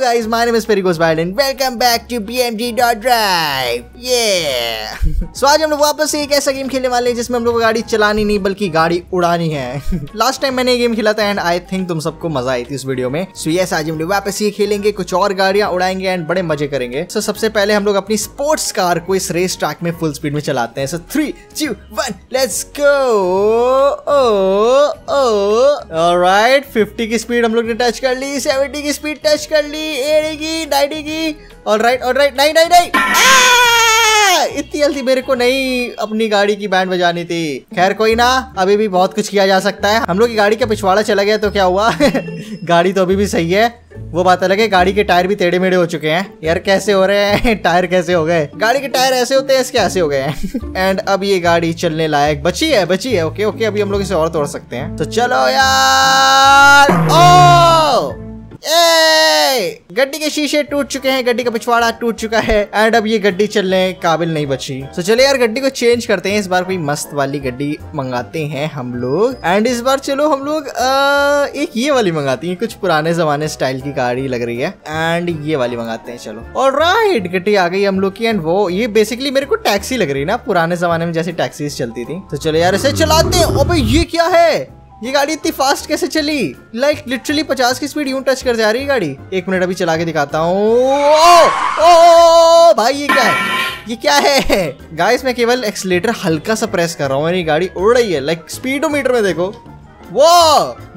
guys, my name is Perigos and welcome back to BMG.drive. Yeah. so आज हम लोग वापस एक ऐसा गेम खेलने वाले हैं जिसमें हम लोग गाड़ी चलानी नहीं बल्कि गाड़ी उड़ानी है। लास्ट टाइम मैंने गेम खेला था एंड आई थिंक तुम सबको मज़ा आई थी इस वीडियो में। सो so यस आज हम लोग वापस ये खेलेंगे कुछ और गाड़ियाँ उड़ाएँगे एंड बड़े मज़े करेंगे। सो so सबसे पहले हम लोग अपनी स्पोर्ट्स कार को इस रेस ट्रैक में फुल स्पीड में चलाते हैं। So three two one let's go alright 50 की स्पीड हम लोग ने टच कर ली 70 की स्पीड टच कर ली। 80 की 90 की ऑलराइट ऑलराइट नहीं नहीं नहीं इतनी जल्दी मेरे को नहीं अपनी गाड़ी की बैंड बजानी थी। खैर, कोई ना, अभी भी बहुत कुछ किया जा सकता है। हम लोग की गाड़ी का पिछवाड़ा चला गया तो क्या हुआ? गाड़ी तो अभी भी सही है। वो बात अलग है, गाड़ी के टायर भी टेढ़े मेढ़े हो चुके हैं। यार, कैसे हो रहे हैं? टायर कैसे हो गए? गाड़ी के टायर ऐसे होते हैं, इसके ऐसे हो गए हैं। एंड अब ये गाड़ी चलने लायक बची है बची है। ओके ओके अभी हम लोग इसे और तोड़ सकते हैं। तो चलो यार, ओ! ए! गड्डी के शीशे टूट चुके हैं, गड्डी का पिछवाड़ा टूट चुका है एंड अब ये गड्डी चलने काबिल नहीं बची। तो चले यार, गड्डी को चेंज करते हैं, इस बार कोई मस्त वाली गड्डी मंगाते हैं हम लोग। एंड इस बार चलो हम लोग एक ये वाली मंगाती हैं, कुछ पुराने जमाने स्टाइल की गाड़ी लग रही है। एंड ये वाली मंगाते हैं, चलो। और राइट गड्डी आ गई हम लोग की एंड वो, ये बेसिकली मेरे को टैक्सी लग रही है ना, पुराने जमाने में जैसी टैक्सीज चलती थी। तो चलो यार, इसे चलाते हैं। अबे, ये क्या है? ये गाड़ी इतनी फास्ट कैसे चली? लाइक लिटरली पचास की स्पीड यूँ टच कर जा रही है गाड़ी। एक मिनट अभी चला के दिखाता हूँ। भाई ये क्या है? ये क्या है? गाइस मैं केवल एक्सलेटर हल्का सा प्रेस कर रहा हूँ। मेरी गाड़ी उड़ रही है। लाइक स्पीडोमीटर में देखो। वो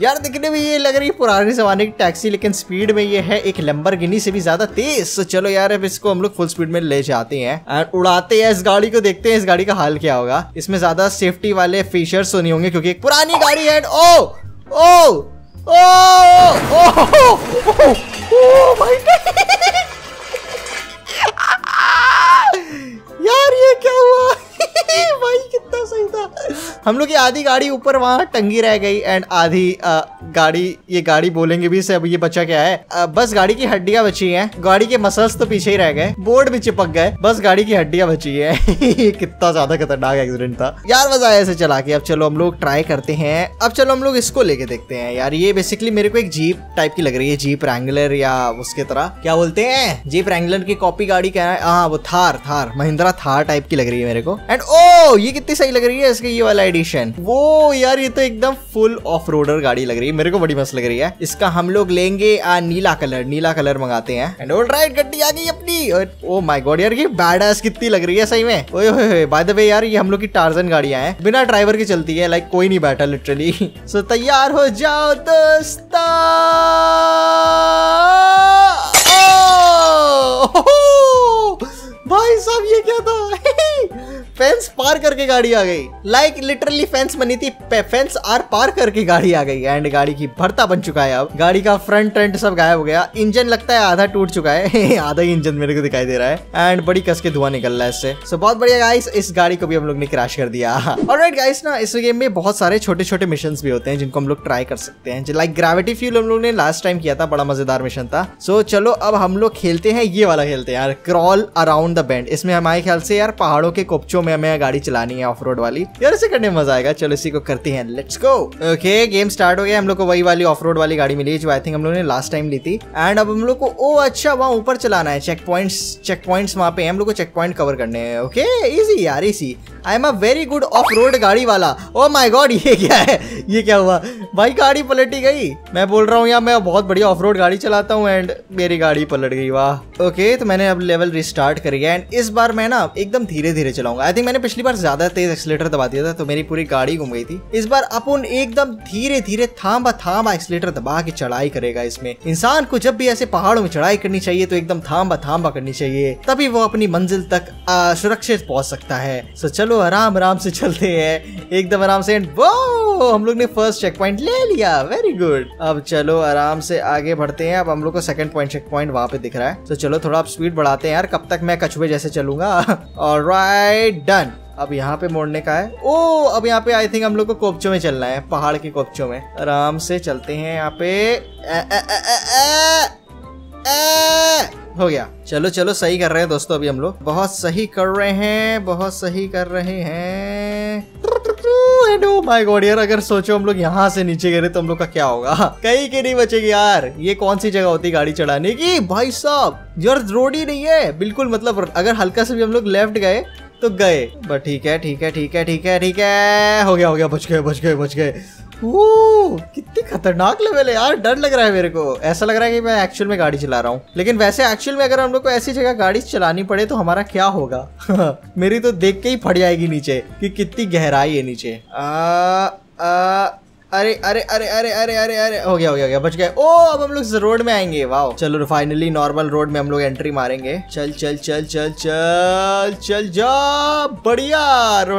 यार दिखने में ये लग रही है पुराने जमाने की टैक्सी लेकिन स्पीड में ये है एक लंबर से भी ज़्यादा तेज। तो चलो यार, अब इसको हम लोग फुल स्पीड में ले जाते हैं एंड उड़ाते हैं इस गाड़ी को, देखते हैं इस गाड़ी का हाल क्या होगा। इसमें ज़्यादा सेफ्टी वाले फीचर्स तो नहीं होंगे, क्योंकि एक पुरानी गाड़ी है। ओ! ओ! ओ! ओ! भाई यार ये क्या हुआ? भाई कितना सही था। हम लोग की आधी गाड़ी ऊपर वहाँ टंगी रह गई एंड आधी आ, गाड़ी ये गाड़ी बोलेंगे भी से अब ये बचा क्या है। आ, बस गाड़ी की हड्डियाँ बची हैं। गाड़ी के मसल्स तो पीछे ही रह गए। बोर्ड भी चिपक गए। बस गाड़ी की हड्डियाँ बची है। कितना ज़्यादा खतरनाक एक्सीडेंट था। यार मज़ा आया ऐसे चला के। अब चलो हम लोग ट्राई करते हैं। अब चलो हम लोग इसको लेके देखते हैं। यार ये बेसिकली मेरे को एक जीप टाइप की लग रही है। जीप रैंगलर या उसके तरह। क्या बोलते हैं? जीप रैंगलर की कॉपी गाड़ी क्या है? हाँ वो थार थार महिंद्रा थार टाइप की लग रही है मेरे को। एंड ओ ये कितनी सही लग रही है इसका ये वाला एडिशन वो यार ये तो एकदम फुल ऑफ़ रोडर गाड़ी लग रही है। मेरे को बड़ी मस्त लग रही है। इसका हम लोग लेंगे आ, नीला कलर नीला कलर मंगाते हैं। एंड ऑल राइट गड्डी आ गई अपनी। ओ माय गॉड यार ये बैड कितनी लग रही है सही में। ओए बाय द वे यार ये हम लोग की टार्जन गाड़ियाँ हैं। बिना ड्राइवर की चलती है लाइक कोई नहीं बैठा लिटरली सो तैयार हो जाओ दोस्तों। भाई साहब, ये क्या था? फेंस पार करके गाड़ी आ गई। लाइक लिटरली फेंस बनी थी फेंस आर पार करके गाड़ी आ गई। एंड गाड़ी की भरता बन चुका है अब। गाड़ी का फ्रंट एंड सब गायब हो गया। इंजन लगता है, आधा टूट चुका है। आधा ही इंजन मेरे को दिखाई दे रहा है। एंड बड़ी कस के धुआँ निकल रहा है इससे। सो बहुत बढ़िया गाइस इस गाड़ी को भी हम लोग ने क्रैश कर दिया। ऑलराइट गाइस ना, इस गेम में बहुत सारे छोटे छोटे मिशन भी होते हैं, जिनको हम लोग ट्राई कर सकते हैं। लाइक ग्रेविटी फ्यूल हम लोग ने लास्ट टाइम किया था, बड़ा मज़ेदार मिशन था। सो चलो, अब हम लोग खेलते हैं, ये वाला खेलते हैं यार। क्रॉल अराउंड द बैंड इसमें हमारे ख्याल से यार पहाड़ों के कोपचों में हमें गाड़ी चलानी है ऑफ़ रोड वाली। यार इसे करने मज़ा आएगा। चलो इसी को करते हैं। Let's go okay game start हो गया। हम लोग को वही वाली ऑफ़ रोड वाली गाड़ी मिली, जो आई थिंक हम लोग ने लास्ट टाइम ली थी। एंड अब हम लोग को, ओ अच्छा वहाँ ऊपर चलाना है। चेक पॉइंट्स चेक पॉइंट्स वहाँ पे हम लोग को चेक पॉइंट कवर करने हैं। ओके इजी यार easy I am a very good off road गाड़ी वाला। ओ माई गॉड ये क्या है? ये क्या हुआ? भाई गाड़ी पलटी गई। मैं बोल रहा हूँ, यार, मैं बहुत बढ़िया ऑफ़ रोड गाड़ी चलाता हूँ एंड मेरी गाड़ी पलट गई। वाह। ओके तो मैंने अब लेवल रिस्टार्ट कर गया एंड इस बार मैं ना एकदम धीरे धीरे चलाऊँगा। आई थिंक मैंने पिछली बार ज़्यादा तेज एक्सलेटर दबा दिया था तो मेरी पूरी गाड़ी घूम गई थी। इस बार अपन एकदम धीरे धीरे थामा थामा एक्सलेटर दबा के चढ़ाई करेगा इसमें। इंसान को जब भी ऐसे पहाड़ों में चढ़ाई करनी चाहिए तो एकदम थामा थामा करनी चाहिए। तभी वो अपनी मंजिल तक सुरक्षित पहुँच सकता है। सो चलो आराम आराम से चलते हैं। एकदम आराम से वो हम लोग ने फ़र्स्ट चेक पॉइंट ले लिया। वेरी गुड अब चलो आराम से आगे बढ़ते हैं। अब हम लोग को सेकंड पॉइंट चेक पॉइंट वहाँ पे दिख रहा है। तो चलो थोड़ा आप स्पीड बढ़ाते हैं यार। कब तक मैं कछुए जैसे चलूँगा। और राइट डन अब यहाँ पे मोड़ने का है। ओ, अब यहाँ पे आई थिंक हम लोग को कोपचों में चलना है, पहाड़ के कोपचों में। आराम से चलते हैं यहाँ पे। हो गया। चलो चलो, सही कर रहे हैं दोस्तों अभी हम लोग। बहुत सही कर रहे हैं, बहुत सही कर रहे हैं। एंड ओ माय गॉड यार, अगर सोचो हम लोग यहाँ से नीचे गिरे तो हम लोग का क्या होगा? कहीं के नहीं बचेगी यार। ये कौन सी जगह होती गाड़ी चढ़ाने की? भाई साहब, यार, रोड ही नहीं है। बिल्कुल मतलब अगर हल्का से भी हम लोग लेफ़्ट गए तो गए। बट ठीक है ठीक है ठीक है ठीक है ठीक है। हो गया हो गया, बच गए बच गए बच गए। कितनी खतरनाक लेवल है यार डर लग रहा है मेरे को। ऐसा लग रहा है कि मैं एक्चुअल में गाड़ी चला रहा हूँ। लेकिन वैसे एक्चुअल में अगर हम लोग को ऐसी जगह गाड़ी चलानी पड़े तो हमारा क्या होगा? मेरी तो देख के ही फट जाएगी नीचे कि कितनी गहराई है नीचे। आ, आ, अरे अरे अरे अरे अरे अरे अरे, हो गया हो गया हो गया, बच गए। ओ, अब हम लोग रोड में आएँगे वाह चलो फाइनली नॉर्मल रोड में हम लोग एंट्री मारेंगे। चल चल चल चल चल चल, जा, बढ़िया।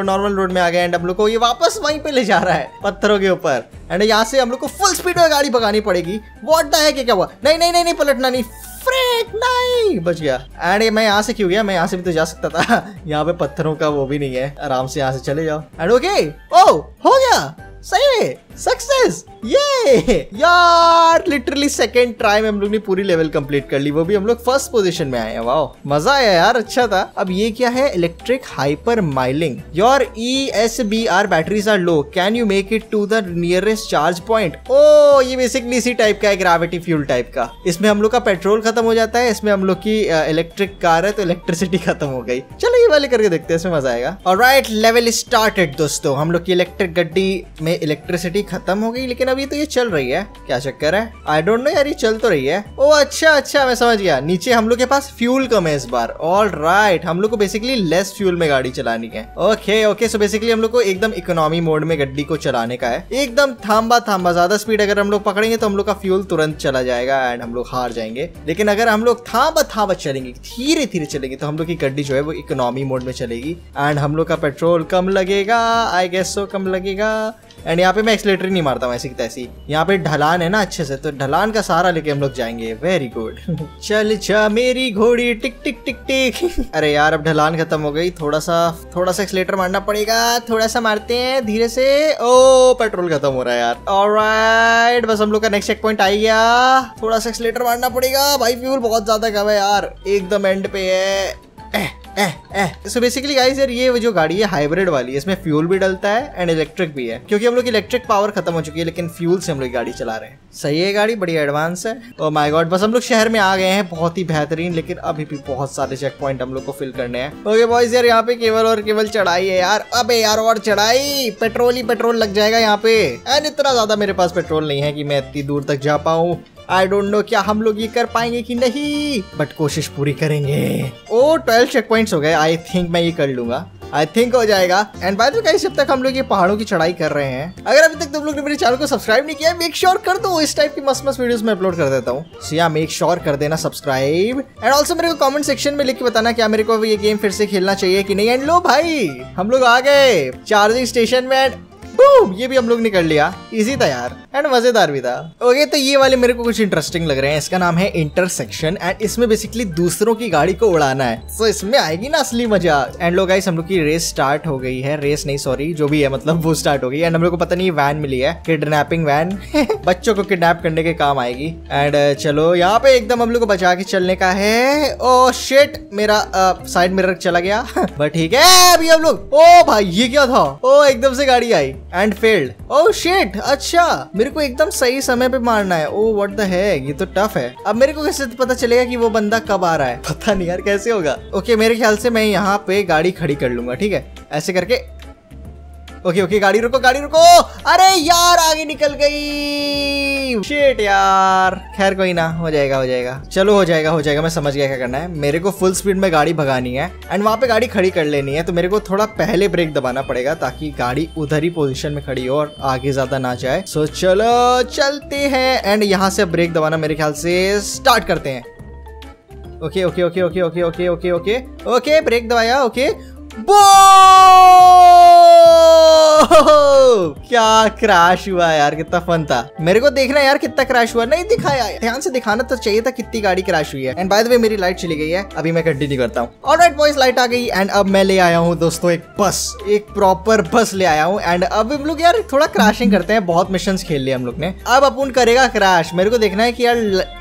नॉर्मल रोड में आ गए एंड हम लोग को ये वापस वहीं पे ले जा रहा है, पत्थरों के ऊपर। एंड यहाँ से हम लोग को फुल स्पीड में गाड़ी भगानी पड़ेगी। वॉट द है क्या हुआ? नहीं नहीं नहीं नहीं, पलटना नहीं। फ्रेक नहीं, बच गया। एंड मैं यहाँ से क्यों गया? मैं यहाँ से भी तो जा सकता था। यहाँ पे पत्थरों का वो भी नहीं है। आराम से यहाँ से चले जाओ। एंड ओके ओ हो गया। सही सक्सेस ये यार लिटरली सेकेंड ट्राई में हम लोग ने पूरी लेवल कंप्लीट कर ली, वो भी हम लोग फ़र्स्ट पोजीशन में आए हैं वाह मज़ा आया यार अच्छा था। अब ये क्या है electric hypermiling your E S B R batteries are low can you make it to the nearest charge point oh ये बेसिकली इसी टाइप का है ग्रेविटी फ्यूल टाइप का। इसमें हम लोग का पेट्रोल खत्म हो जाता है, इसमें हम लोग की इलेक्ट्रिक कार है तो इलेक्ट्रिसिटी खत्म हो गई। चलो ये वाले करके देखते हैं, इसमें मज़ा आएगा। और राइट लेवल स्टार्टेड दोस्तों। हम लोग की इलेक्ट्रिक गड्डी में इलेक्ट्रिसिटी खत्म हो गई लेकिन अभी तो ये चल रही है। क्या चक्कर है? आई डोंट नो यार ये चल तो रही है। ओ अच्छा अच्छा मैं समझ गया। नीचे हम लोग के पास फ्यूल कम है इस बार। ऑल राइट right, हम लोग को बेसिकली लेस फ्यूल में गाड़ी चलानी है। ओके ओके सो बेसिकली हम लोग को एकदम इकोनॉमी मोड में गड्डी को चलाने का है। एकदम थाम्बा थाम्बा ज़्यादा स्पीड अगर हम लोग पकड़ेंगे तो हम लोग का फ्यूल तुरंत चला जाएगा एंड हम लोग हार जाएँगे। लेकिन अगर हम लोग थाम्बा थाम्बा चलेंगे धीरे धीरे चलेंगे तो हम लोग की गड्डी जो है वो इकोनॉमी मोड में चलेगी। एंड हम लोग का पेट्रोल कम लगेगा आई गेस सो कम लगेगा। एंड यहाँ पे मैं एक्सलेटर नहीं मारता हूँ ऐसी की तैसी। यहाँ पे ढलान है ना अच्छे से तो ढलान का सहारा लेके हम लोग जाएँगे। वेरी गुड चल चा मेरी घोड़ी टिक टिक टिक टिक। अरे यार अब ढलान खत्म हो गई। थोड़ा सा थोड़ा सा एक्सलेटर मारना पड़ेगा। थोड़ा सा मारते हैं धीरे से। ओ पेट्रोल खत्म हो रहा है यार। ऑलराइट बस हम लोग का नेक्स्ट चेक पॉइंट आ गया। थोड़ा सा एक्सलेटर मारना पड़ेगा। भाई फ्यूल बहुत ज़्यादा कम है यार। एकदम एंड पे है। सो बेसिकली गाइस यार, ये जो गाड़ी है हाइब्रिड वाली है इसमें फ्यूल भी डलता है एंड इलेक्ट्रिक भी है। क्योंकि हम लोग इलेक्ट्रिक पावर खत्म हो चुकी है, लेकिन फ्यूल से हम लोग गाड़ी चला रहे हैं। सही है गाड़ी, बड़ी एडवांस है। ओ माय गॉड बस हम लोग शहर में आ गए हैं, बहुत ही बेहतरीन, लेकिन अभी भी बहुत सारे चेक पॉइंट हम लोग को फिल करने हैं। ओके बॉयज़ यार, यहाँ पे केवल और केवल चढ़ाई है यार। अबे यार, और चढ़ाई! पेट्रोल ही पेट्रोल लग जाएगा यहाँ पे। एंड इतना ज़्यादा मेरे पास पेट्रोल नहीं है कि मैं इतनी दूर तक जा पाऊँ। आई डोंट नो क्या हम लोग ये कर पाएँगे कि नहीं। बट कोशिश पूरी करेंगे। ओ ट्वेल्व चेक पॉइंट्स हो गए। आई थिंक मैं ये कर लूँगा। आई थिंक हो जाएगा। एंड बाय द जब तक हम लोग ये पहाड़ों की चढ़ाई कर रहे हैं, अगर अभी तक तुम लोग ने मेरे चैनल को सब्सक्राइब नहीं किया मेक श्योर कर दो। इस टाइप की मस्त मस्त वीडियोस में अपलोड कर देता हूँ। सो या मेक श्योर कर देना सब्सक्राइब एंड ऑल्सो मेरे को कमेंट सेक्शन में लिख के बताना क्या मेरे को ये गेम फिर से खेलना चाहिए कि नहीं। एंड लो भाई, हम लोग आ गए। चार्जिंग स्टेशन में बूम ये भी हम लोग ने कर लिया। इजी था यार। एंड मज़ेदार भी था। ओके तो ये वाले मेरे को कुछ इंटरेस्टिंग लग रहे हैं। इसका नाम है इंटरसेक्शन एंड इसमें बेसिकली दूसरों की गाड़ी को उड़ाना है। तो इसमें आएगी ना असली मज़ा। एंड लोग हम लोग की रेस स्टार्ट हो गई है। रेस नहीं सॉरी जो भी है मतलब वो स्टार्ट हो गई एंड हम लोग को पता नहीं वैन मिली है। किडनैपिंग वैन बच्चों को किडनेप करने के काम आएगी। एंड uh, चलो यहाँ पे एकदम हम लोग को बचा के चलने का है। ओ शेट मेरा साइड uh, मिरर चला गया। बट ठीक है अभी हम लोग ओ भाई ये क्या था? ओ एकदम से गाड़ी आई। एंड फेल्ड ओ शेट अच्छा. मेरे को एकदम सही समय पे मारना है. ओ व्हाट द है ये तो टफ है. अब मेरे को कैसे पता चलेगा कि वो बंदा कब आ रहा है? पता नहीं यार कैसे होगा? ओके okay, मेरे ख्याल से मैं यहाँ पे गाड़ी खड़ी कर लूँगा ठीक है? ऐसे करके ओके ओके, गाड़ी रुको गाड़ी रुको। अरे यार, आगे निकल गई। शेट यार। खैर, कोई ना, हो जाएगा हो जाएगा। चलो, हो जाएगा हो जाएगा, मैं समझ गया क्या करना है। मेरे को फुल स्पीड में गाड़ी भगानी है एंड वहाँ पे गाड़ी खड़ी कर लेनी है तो मेरे को थोड़ा पहले ब्रेक दबाना पड़ेगा, ताकि गाड़ी उधर ही पोजिशन में खड़ी हो और आगे ज़्यादा ना जाए। सो चलो, चलते हैं एंड यहाँ से ब्रेक दबाना मेरे ख्याल से स्टार्ट करते हैं। Okay okay okay okay okay okay okay okay okay break दबाया, ओके। बो क्या क्रैश हुआ यार, कितना फन था। मेरे को देखना यार कितना क्रैश हुआ नहीं दिखाया ध्यान से दिखाना तो चाहिए था कितनी गाड़ी क्रैश हुई है। एंड बाय द वे मेरी लाइट चली गई है। अभी मैं कंटिन्यू करता हूँ। ऑलराइट बॉयज़ लाइट आ गई। एंड अब मैं ले आया हूँ दोस्तों एक बस एक प्रॉपर बस ले आया हूँ। एंड अब हम लोग यार थोड़ा क्रैशिंग करते हैं। बहुत मिशन खेल लिया हम लोग ने। अब अपन करेगा क्रैश मेरे को देखना है कि यार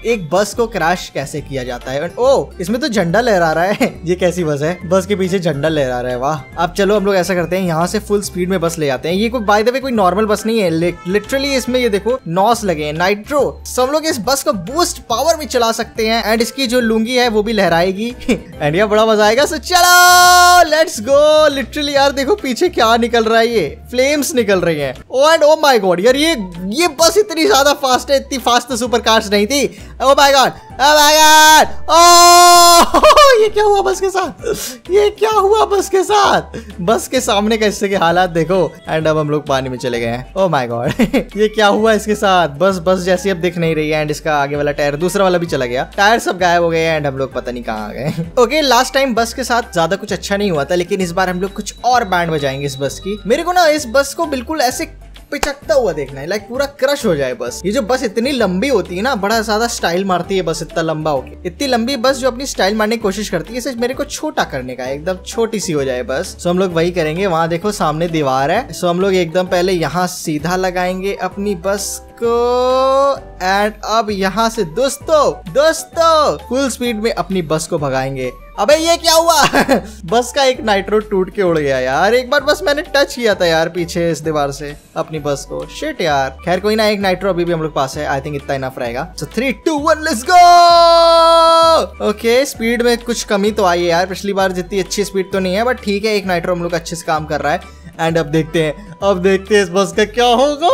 एक बस को क्रैश कैसे किया जाता है। एंड ओ इसमें तो झंडा लहरा रहा है। ये कैसी बस है? बस के पीछे झंडा लहरा रहा है। वाह। अब चलो हम लोग ऐसा करते हैं। यहाँ से फुल स्पीड में बस ले जाते हैं। ये कोई बाय द वे कोई नॉर्मल बस नहीं है। लिटरली इसमें ये देखो, नॉस लगे हैं। नाइट्रो सब लोग इस बस को बूस्ट पावर भी चला सकते हैं। एंड इसकी जो लुंगी है, वो भी लहराएगी। एंड ये बड़ा मज़ा आएगा। सो चलो लेट्स गो लिटरली यार, देखो, पीछे क्या निकल रहा है ये? फ्लेम्स निकल रही है। Oh and oh my god यार, ये ये बस इतनी ज़्यादा फास्ट है, इतनी फास्ट तो सुपर कार्स नहीं थी। Oh my god god oh ये क्या हुआ बस के साथ? ये क्या हुआ बस के साथ? बस के सामने का हिस्से के हालात देखो। एंड अब हम लोग पानी में चले गए हैं। माय गॉड ये क्या हुआ इसके साथ? बस बस जैसी अब दिख नहीं रही है। एंड इसका आगे वाला टायर दूसरा वाला भी चला गया। टायर सब गायब हो गए एंड हम लोग पता नहीं कहाँ आ गए ओके लास्ट टाइम बस के साथ ज़्यादा कुछ अच्छा नहीं हुआ था, लेकिन इस बार हम लोग कुछ और बैंड बजाएँगे इस बस की। मेरे को ना इस बस को बिल्कुल ऐसे पिचकता हुआ देखना है। लाइक पूरा क्रश हो जाए बस। ये जो बस इतनी लंबी होती है ना, बड़ा ज़्यादा स्टाइल मारती है बस इतना लंबा होके। इतनी लंबी बस जो अपनी स्टाइल मारने की कोशिश करती है सिर्फ़ मेरे को छोटा करने का एकदम छोटी सी हो जाए बस। सो हम लोग वही करेंगे। वहाँ देखो, सामने दीवार है। सो हम लोग एकदम पहले यहाँ सीधा लगाएँगे अपनी बस को। एंड अब यहाँ से दोस्तों दोस्तों फुल स्पीड में अपनी बस को भगाएँगे। अबे ये क्या हुआ? बस का एक नाइट्रो टूट के उड़ गया यार। एक बार बस मैंने टच किया था यार पीछे इस दीवार से, अपनी बस को। शिट यार। खैर, कोई ना, एक नाइट्रो अभी भी हम लोग पास है। आई थिंक इतना इनफ रहेगा। So three two one let's go okay speed में कुछ कमी तो आई है यार। पिछली बार जितनी अच्छी स्पीड तो नहीं है बट ठीक है, एक नाइट्रो हम लोग अच्छे से काम कर रहा है। एंड अब देखते हैं, अब देखते हैं इस बस का क्या होगा।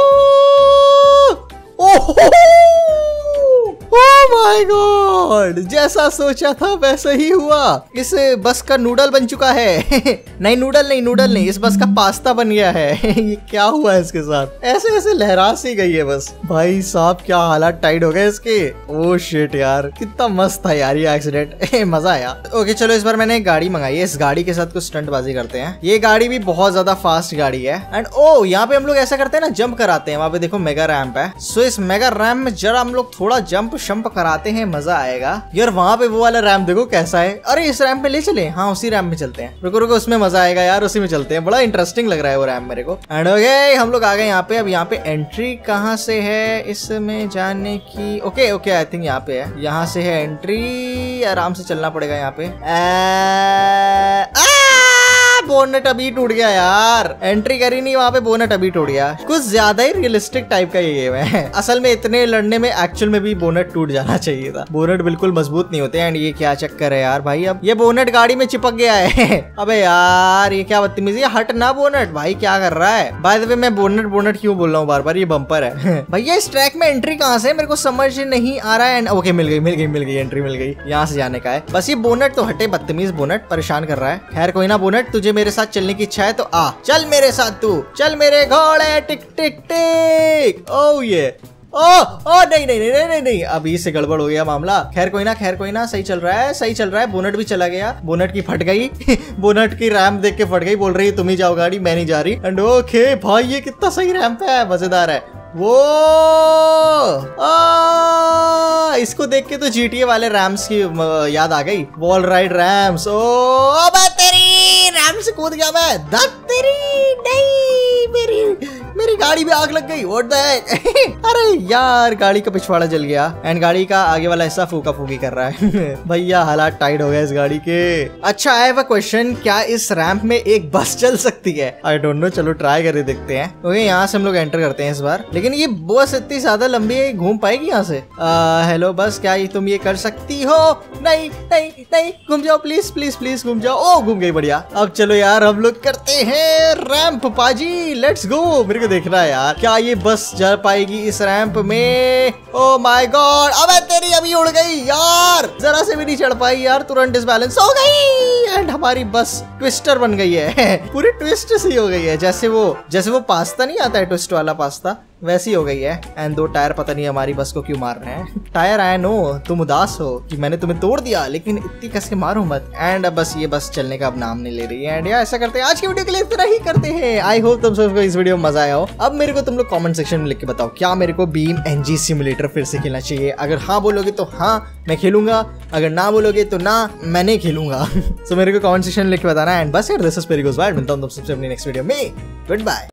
ओह माय गॉड जैसा सोचा था वैसा ही हुआ। इस बस का नूडल बन चुका है। नहीं नूडल नहीं नूडल नहीं, इस बस का पास्ता बन गया है। ये क्या हुआ है इसके साथ? ऐसे ऐसे लहरा सी गई है बस। भाई साहब, क्या हालात टाइट हो गए इसके? ओ शिट यार, कितना मस्त था यार ये एक्सीडेंट मज़ा आया। ओके चलो इस बार मैंने एक गाड़ी मंगाई है। इस गाड़ी के साथ कुछ स्टंटबाजी करते हैं। ये गाड़ी भी बहुत ज़्यादा फास्ट गाड़ी है। एंड ओ यहाँ पे हम लोग ऐसा करते हैं ना जंप कराते हैं। वहाँ पे देखो मेगा रैम्प है। सो इस मेगा रैम्प में जरा हम लोग थोड़ा जंप शंप कराते हैं, मज़ा आएगा। यार, वहाँ पे वो वाला रैम देखो कैसा है। अरे, इस रैम पे ले चले। हाँ उसी रैम में चलते हैं। रुको रुको, उसमें मज़ा आएगा यार, उसी में चलते हैं। बड़ा इंटरेस्टिंग लग रहा है वो रैम मेरे को। एंड ओके हम लोग आ गए यहाँ पे। अब यहाँ पे एंट्री कहाँ से है, इसमें जाने की? ओके ओके आई थिंक यहाँ पे है। यहाँ से है एंट्री आराम से चलना पड़ेगा यहाँ पे। बोनट अभी टूट गया यार। एंट्री करी नहीं, वहाँ पे बोनट अभी टूट गया। कुछ ज़्यादा ही रियलिस्टिक टाइप का ये गेम है। असल में इतने लड़ने में एक्चुअल में भी बोनट टूट जाना चाहिए था। बोनट बिल्कुल मज़बूत नहीं होते एंड ये क्या चक्कर है यार भाई। अब ये बोनट गाड़ी में चिपक गया है। अबे यार, ये क्या बदतमीजी हट ना बोनट। भाई क्या कर रहा है? बाय द वे मैं बोनट बोनट क्यों बोल रहा हूँ? बार बार ये बम्पर है। भैया, इस ट्रैक में एंट्री कहाँ से मेरे को समझ नहीं आ रहा है। ओके मिल गई मिल गई मिल गई एंट्री मिल गई। यहाँ से जाने का है। बस ये बोनट तो हटे, बदतमीज बोनट, परेशान कर रहा है। खैर, कोई ना बोनट, तुझे मेरे साथ चलने की इच्छा है तो आ। चल मेरे साथ तू। चल मेरे घोड़े, टिक टिक टिक। ओ, ये। ओ ओ, नहीं नहीं नहीं नहीं नहीं। अभी से गड़बड़ हो गया मामला। खैर, कोई ना, खैर, कोई ना, सही चल रहा है, सही चल रहा है। बोनट भी चला गया। बोनट की फट गई। बोनट की रैम्प देख के फट गई। बोल रही है, तुम ही जाओ गाड़ी, मैं नहीं जा रही। एंड ओके भाई, ये कितना सही रैम्प है, मज़ेदार है। वो। इसको देख के तो जीटीए वाले रैम्स की याद आ गई। वॉल राइड रैम्स ओ अबे रैम से कूद गया मैं। दत्तरी नहीं मेरी मेरी गाड़ी में आग लग गई व्हाट द अरे यार, गाड़ी का पिछवाड़ा जल गया। एंड गाड़ी का आगे वाला हिस्सा फूका फूकी कर रहा है। भैया, हालात टाइट हो गए इस गाड़ी के। अच्छा आई हैव क्वेश्चन क्या इस रैंप में एक बस चल सकती है? आई डोंट नो चलो ट्राई करके देखते हैं। ओके यहाँ से हम लोग एंटर करते हैं इस बार। लेकिन ये बस इतनी ज़्यादा लंबी है घूम पाएगी यहाँ से? हेलो बस क्या ये तुम ये कर सकती हो? नहीं नहीं नहीं, घूम जाओ प्लीज़ प्लीज़ प्लीज़ घूम जाओ। ओ घूम गई, बढ़िया। अब चलो यार, हम लोग करते हैं रैंप पाजी लेट्स गो मेरे को देखना है यार। क्या ये बस जा पाएगी इस रैंप में? ओ माय गॉड अबे तेरी अभी उड़ गई यार। जरा से भी नहीं चढ़ पाई यार, तुरंत डिसबैलेंस हो गई। एंड हमारी बस ट्विस्टर बन गई है। पूरी ट्विस्ट सी हो गई है। जैसे वो जैसे वो पास्ता नहीं आता है ट्विस्ट वाला पास्ता। वैसी हो गई है। एंड दो टायर पता नहीं हमारी बस को क्यों मार रहे हैं। टायर आए नो तुम उदास हो कि मैंने तुम्हें तोड़ दिया, लेकिन इतनी कस मारो मत। एंड अब बस ये बस चलने का अब नाम नहीं ले रही है। एंड या ऐसा करते हैं। आज की वीडियो के लिए इतना ही करते हैं। आई होप तुम सबको इस वीडियो में मज़ा आया हो। अब मेरे को तुम लोग कॉमेंट सेक्शन में लिख के बताओ, क्या मेरे को बीम एनजी सिमुलेटर फिर से खेलना चाहिए? अगर हाँ बोलोगे तो हाँ मैं खेलूँगा। अगर ना बोलोगे तो ना मैं नहीं खेलूँगा। सो मेरे को कॉमेंट सेक्शन में लिख के बताना। एंड बस यार दिस इज़ पेरी गोस बाय मिलता हूँ तुम सबसे अपनी नेक्स्ट वीडियो में। Good bye